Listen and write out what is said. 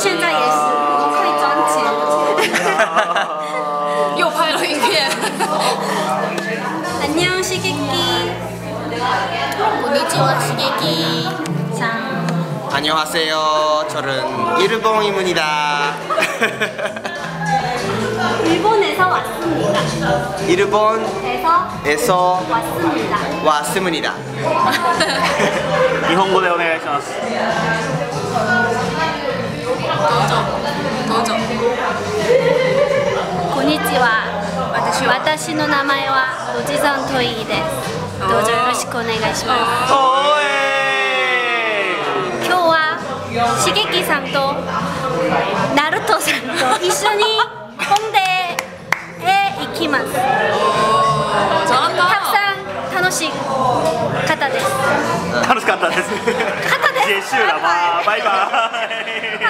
现在也是会赚钱。又拍了一遍。안녕시계끼오늘지원시계끼상안녕하세요저는일본입니다 일본에서 왔습니다. 일본에서 에서 왔습니다. 왔습니다. 일본어でお願いします。 私の名前はおじさんトイギですどうぞよろしくお願いします今日はしげきさんとナルトさんと 一緒に本でへ行きますたくさん楽しい方です楽しかったです肩です バイバイ